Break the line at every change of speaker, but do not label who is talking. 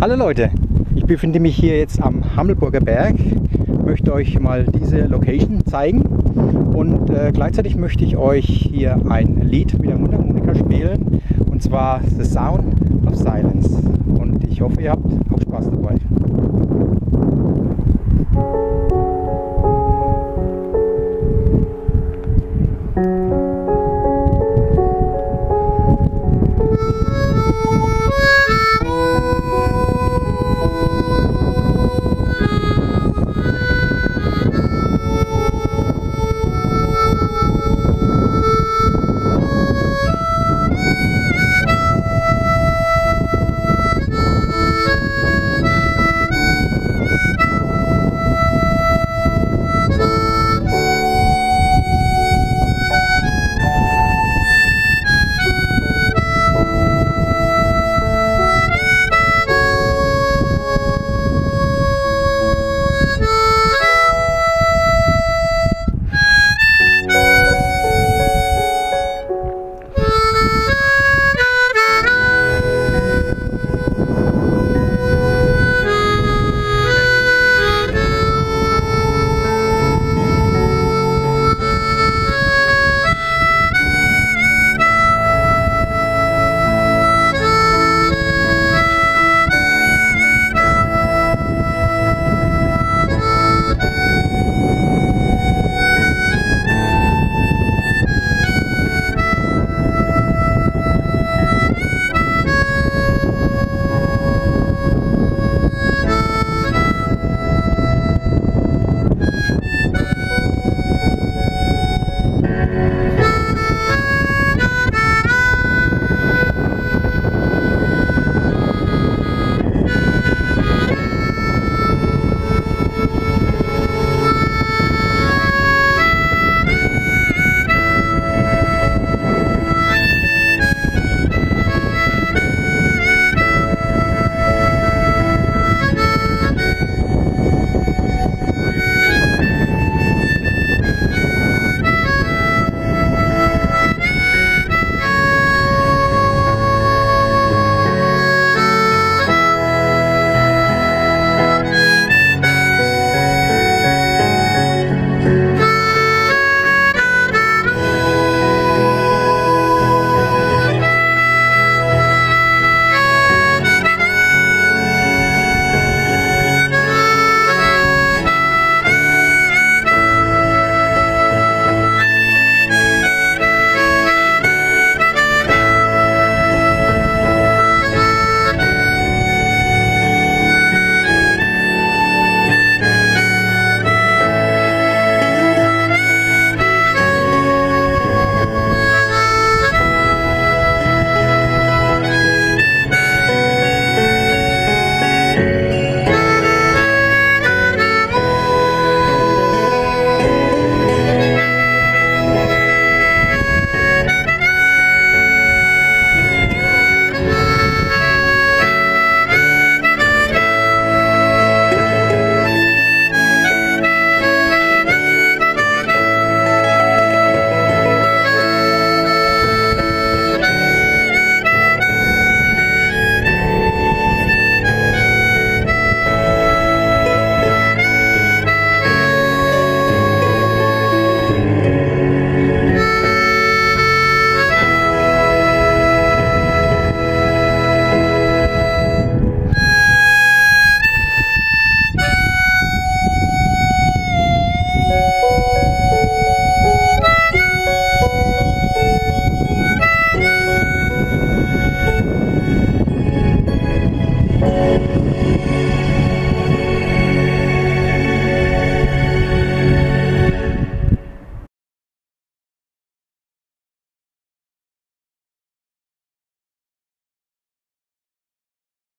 Hallo Leute, ich befinde mich hier jetzt am Hammelburger Berg, möchte euch mal diese Location zeigen und äh, gleichzeitig möchte ich euch hier ein Lied mit der Mundharmonika spielen und zwar The Sound of Silence und ich hoffe ihr habt auch Spaß dabei.